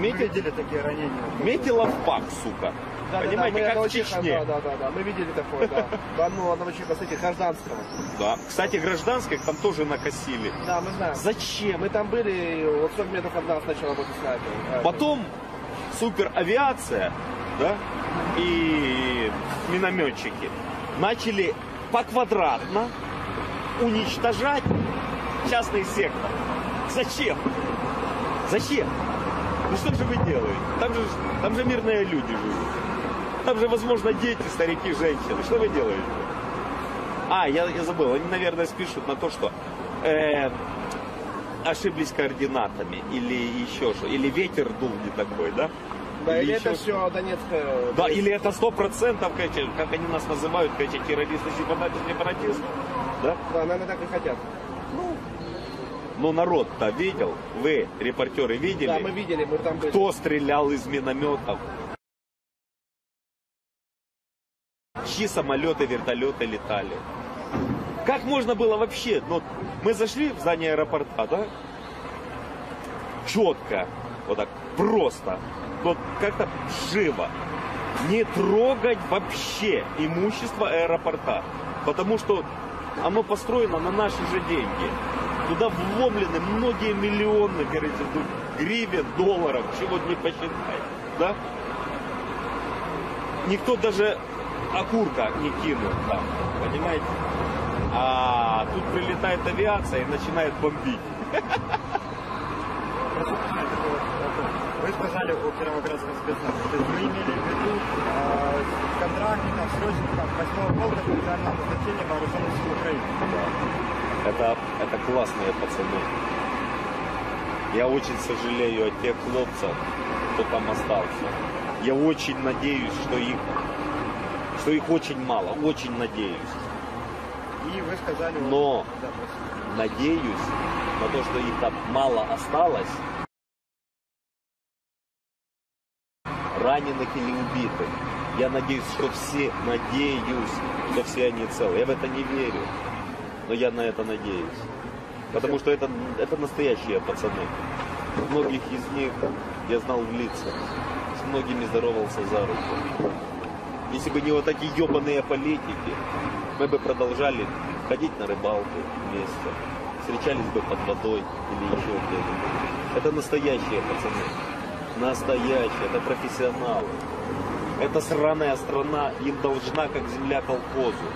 Метил, видели такие ранения. метила в пак, сука. Да, Понимаете, да, да, как в Чечне. Да, да, да, да, мы видели такое, да. Да, ну, одного человека, кстати, гражданского. Да. Кстати, гражданских там тоже накосили. Да, мы знаем. Зачем? Мы там были, вот 40 метров от нас начал работать снайпер. Потом суперавиация, да, и минометчики начали поквадратно уничтожать частный сектор. Зачем? Зачем? Ну что же вы делаете? Там же, там же мирные люди живут. Там же, возможно, дети, старики, женщины. Что вы делаете? А, я, я забыл. Они, наверное, спишут на то, что э, ошиблись координатами. Или еще что. Или ветер дул не такой, да? Да, или еще это все Донецкая... Да, или это сто процентов, как они нас называют, короче, террористы, сепаратисты, сепаратисты. Да? Да, наверное, так и хотят. Но народ-то видел, вы, репортеры, видели, Да, мы видели, мы там были. кто стрелял из минометов, чьи самолеты, вертолеты летали. Как можно было вообще, ну, мы зашли в здание аэропорта, да? Четко, вот так, просто, вот как-то живо. Не трогать вообще имущество аэропорта, потому что оно построено на наши же деньги. Туда вломлены многие миллионы, ну, гривен, долларов, чего не посчитать, да? Никто даже окурка не кинул там, понимаете? А тут прилетает авиация и начинает бомбить. Вы сказали о Кировоградском спецназе. Вы имели в виду Это, это классные пацаны. Я очень сожалею о тех хлопцах, кто там остался. Я очень надеюсь, что их, что их очень мало, очень надеюсь. И вы сказали... Но Да, надеюсь на то, что их там мало осталось, раненых или убитых. Я надеюсь, что все, надеюсь, что все они целы. Я в это не верю, но я на это надеюсь. Потому что это, это настоящие пацаны. Многих из них я знал в лица. С многими здоровался за руку. Если бы не вот эти ебаные политики, мы бы продолжали ходить на рыбалку вместе, встречались бы под водой или еще где-нибудь. Это настоящие пацаны. Настоящие, это профессионалы. Эта сраная страна им должна, как земля колхозу.